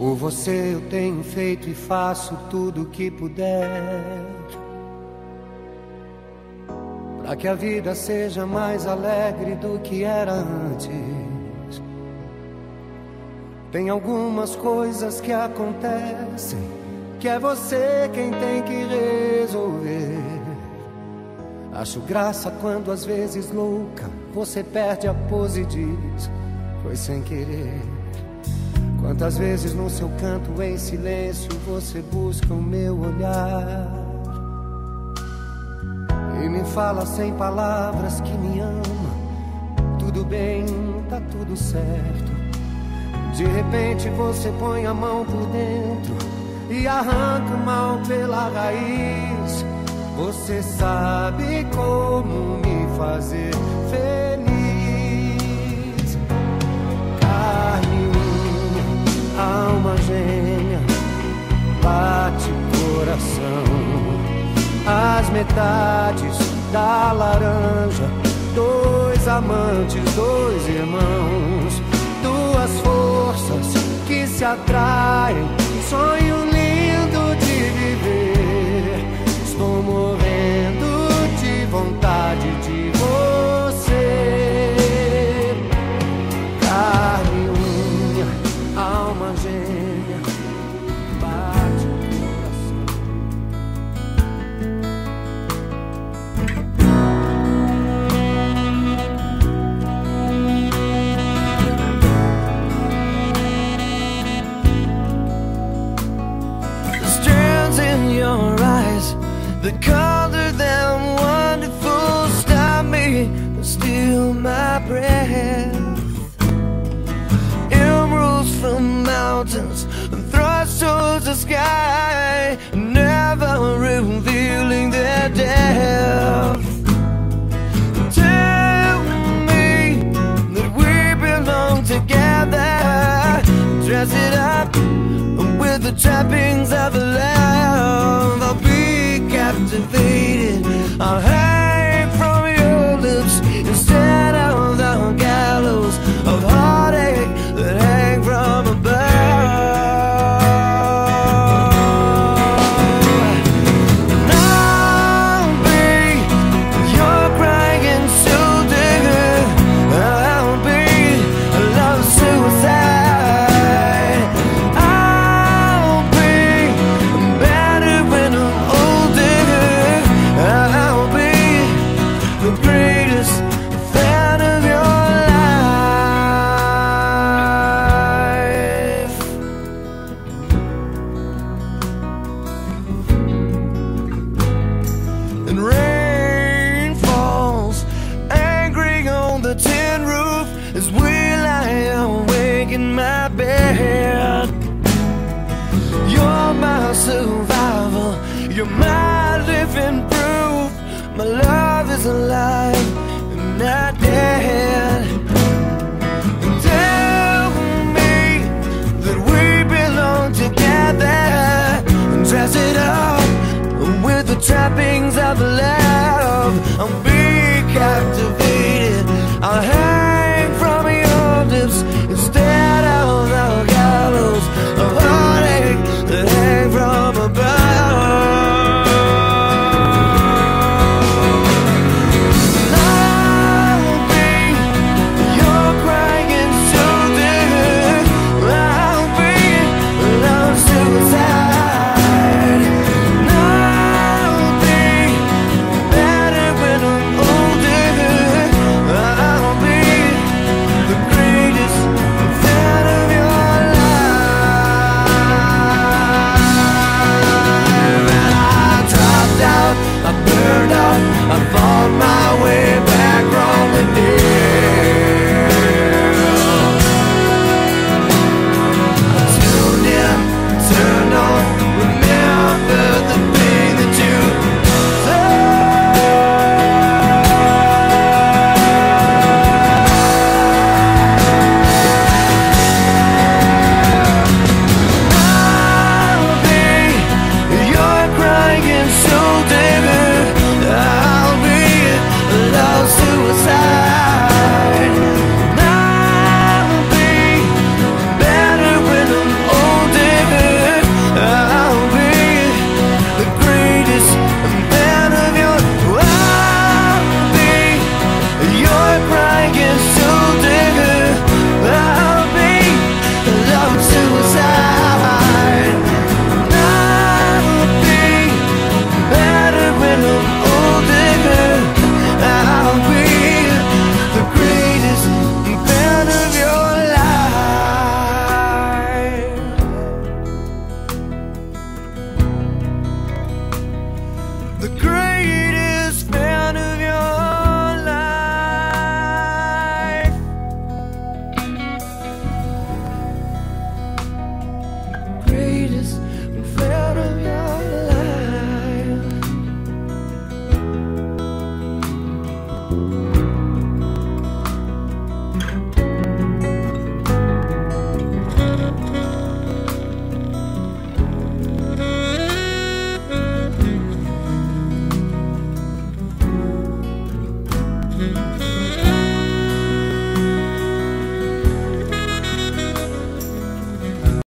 Por você eu tenho feito e faço tudo o que puder. Para que a vida seja mais alegre do que era antes. Tem algumas coisas que acontecem que é você quem tem que resolver. Acho graça quando às vezes louca você perde a pose e diz: Foi sem querer. Quantas vezes no seu canto em silêncio você busca o meu olhar e me fala sem palavras que me ama. Tudo bem, tá tudo certo. De repente você põe a mão por dentro e arranca o mal pela raiz. Você sabe como me fazer feliz. As metades da laranja, dois amantes, dois irmãos, duas forças que se atraem, sonho lindo the color them wonderful, stop me and steal my breath. Emeralds from mountains and thrust towards the sky, never revealing their depth. Tell me that we belong together. Dress it up with the trappings of. I'll be invaded. I'll have in my bed. You're my survival, you're my living proof. My love is alive and not dead. Tell me that we belong together and dress it up with the trappings of love. I'll